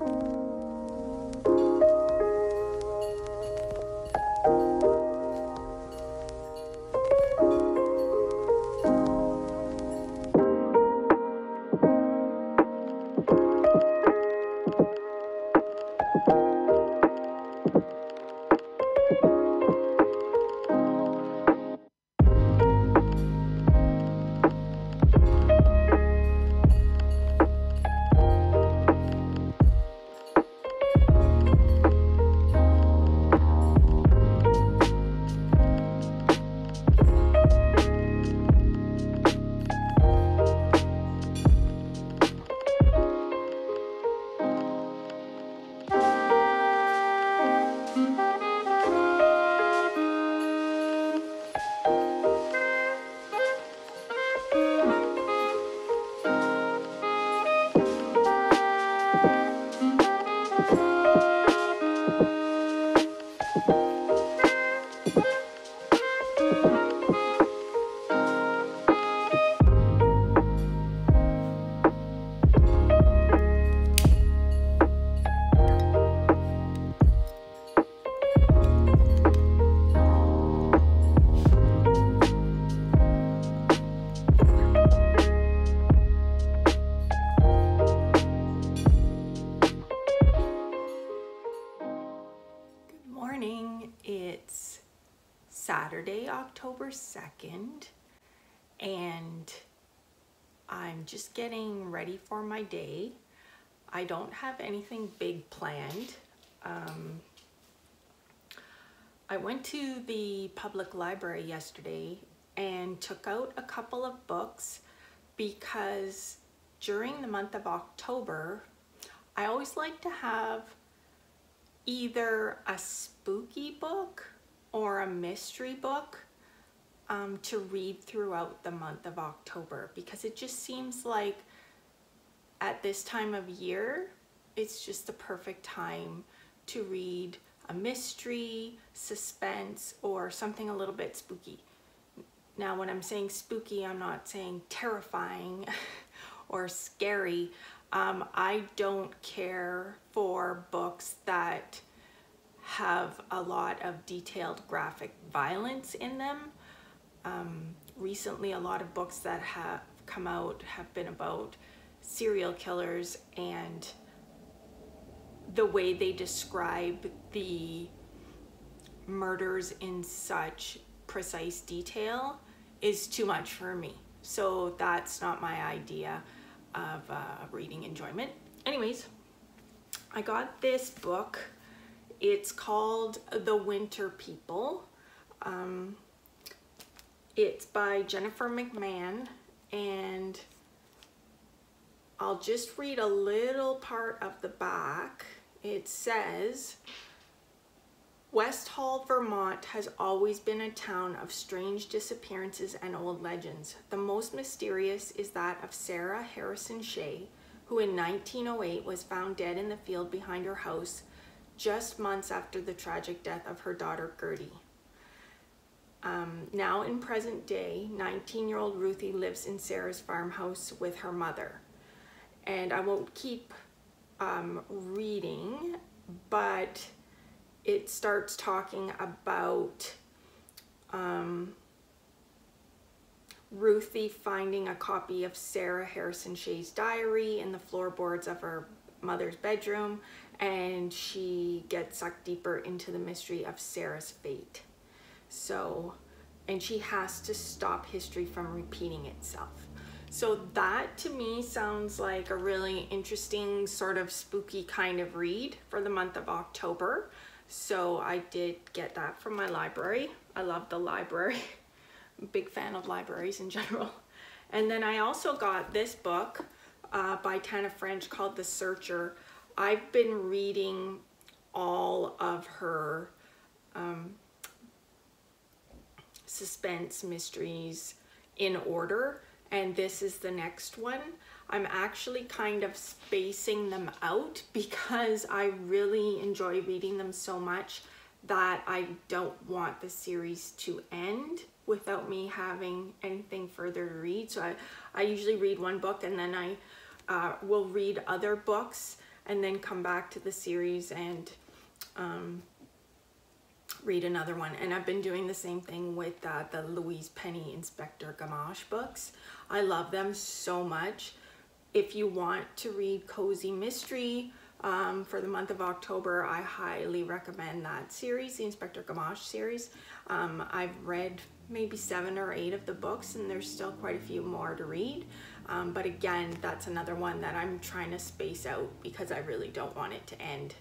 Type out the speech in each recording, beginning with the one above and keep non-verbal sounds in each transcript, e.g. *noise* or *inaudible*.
Música Saturday, October 2nd, and I'm just getting ready for my day. I don't have anything big planned. Um, I went to the public library yesterday and took out a couple of books because during the month of October, I always like to have either a spooky book or a mystery book um, to read throughout the month of October because it just seems like at this time of year, it's just the perfect time to read a mystery, suspense, or something a little bit spooky. Now, when I'm saying spooky, I'm not saying terrifying *laughs* or scary. Um, I don't care for books that have a lot of detailed graphic violence in them. Um, recently, a lot of books that have come out have been about serial killers and the way they describe the murders in such precise detail is too much for me. So that's not my idea of uh, reading enjoyment. Anyways, I got this book. It's called The Winter People. Um, it's by Jennifer McMahon and I'll just read a little part of the back. It says, West Hall, Vermont has always been a town of strange disappearances and old legends. The most mysterious is that of Sarah Harrison Shea, who in 1908 was found dead in the field behind her house just months after the tragic death of her daughter Gertie. Um, now in present day, 19-year-old Ruthie lives in Sarah's farmhouse with her mother and I won't keep um, reading, but it starts talking about um, Ruthie finding a copy of Sarah Harrison Shea's diary in the floorboards of her mother's bedroom, and she gets sucked deeper into the mystery of Sarah's fate. So, and she has to stop history from repeating itself. So that to me sounds like a really interesting sort of spooky kind of read for the month of October. So I did get that from my library. I love the library. *laughs* big fan of libraries in general. And then I also got this book uh, by Tana French called The Searcher. I've been reading all of her um, suspense mysteries in order and this is the next one. I'm actually kind of spacing them out *laughs* because I really enjoy reading them so much that I don't want the series to end without me having anything further to read. So I, I usually read one book and then I uh, will read other books and then come back to the series and um, read another one. And I've been doing the same thing with uh, the Louise Penny Inspector Gamache books. I love them so much. If you want to read cozy mystery um, for the month of October, I highly recommend that series, the Inspector Gamache series. Um, I've read maybe seven or eight of the books and there's still quite a few more to read. Um, but again, that's another one that I'm trying to space out because I really don't want it to end.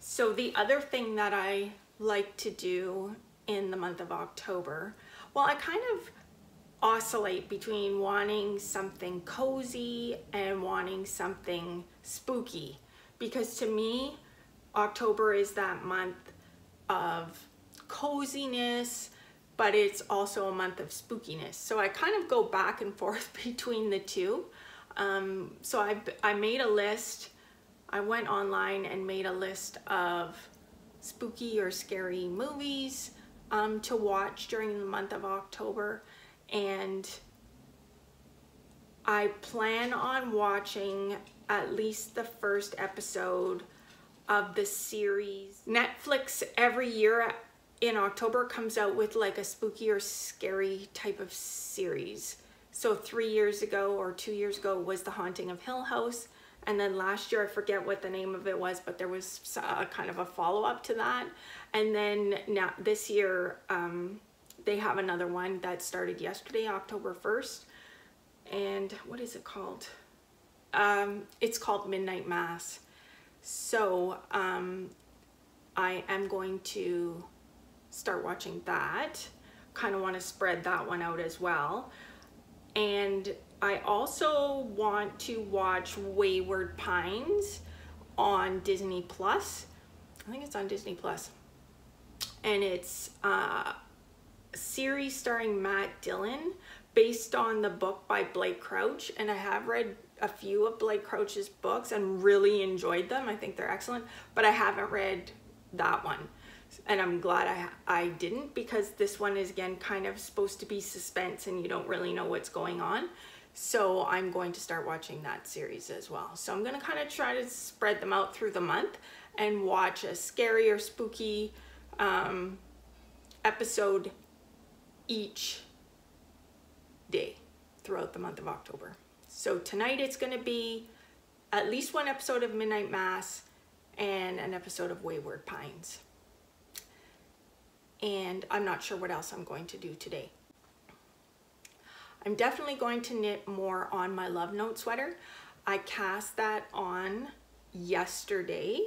So the other thing that I like to do in the month of October, well, I kind of oscillate between wanting something cozy and wanting something spooky because to me, October is that month of coziness, but it's also a month of spookiness. So I kind of go back and forth *laughs* between the two. Um, so I, I made a list. I went online and made a list of spooky or scary movies um, to watch during the month of October. And I plan on watching at least the first episode of the series. Netflix every year in October comes out with like a spooky or scary type of series. So three years ago or two years ago was The Haunting of Hill House. And then last year, I forget what the name of it was, but there was a kind of a follow up to that. And then now this year, um, they have another one that started yesterday, October 1st. And what is it called? Um, it's called Midnight Mass. So um, I am going to start watching that. Kind of want to spread that one out as well. And I also want to watch Wayward Pines on Disney Plus. I think it's on Disney Plus. And it's uh, a series starring Matt Dillon based on the book by Blake Crouch. And I have read a few of Blake Crouch's books and really enjoyed them. I think they're excellent, but I haven't read that one and I'm glad I, I didn't because this one is again kind of supposed to be suspense and you don't really know what's going on. So I'm going to start watching that series as well. So I'm gonna kind of try to spread them out through the month and watch a scary or spooky um, episode each day throughout the month of October. So tonight it's gonna be at least one episode of Midnight Mass and an episode of Wayward Pines and I'm not sure what else I'm going to do today. I'm definitely going to knit more on my Love Note sweater. I cast that on yesterday.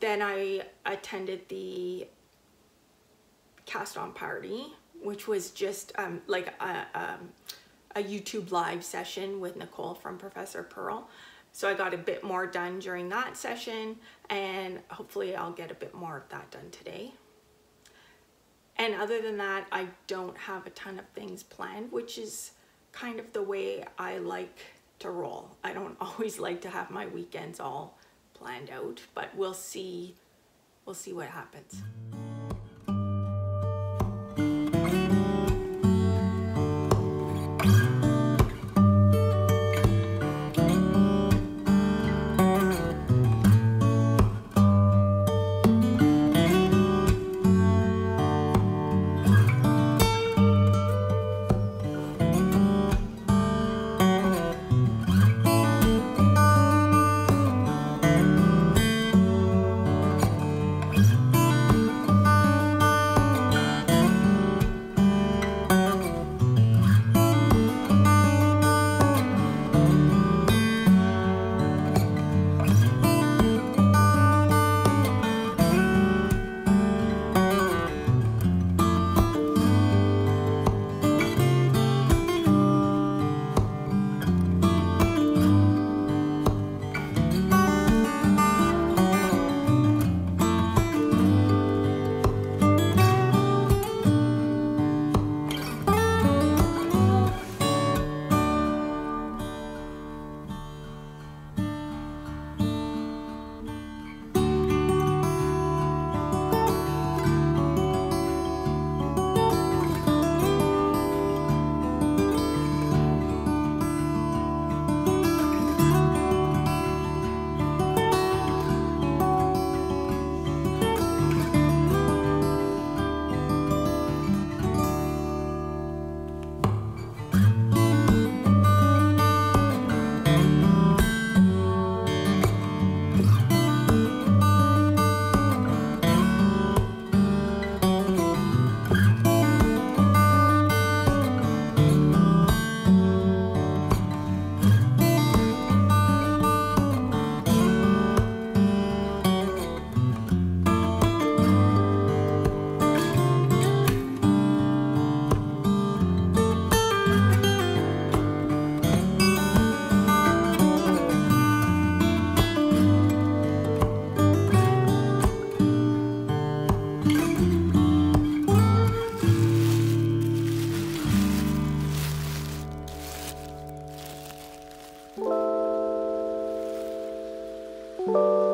Then I attended the cast on party, which was just um, like a, um, a YouTube live session with Nicole from Professor Pearl. So I got a bit more done during that session and hopefully I'll get a bit more of that done today. And other than that, I don't have a ton of things planned, which is kind of the way I like to roll. I don't *laughs* always like to have my weekends all planned out, but we'll see, we'll see what happens. Thank you.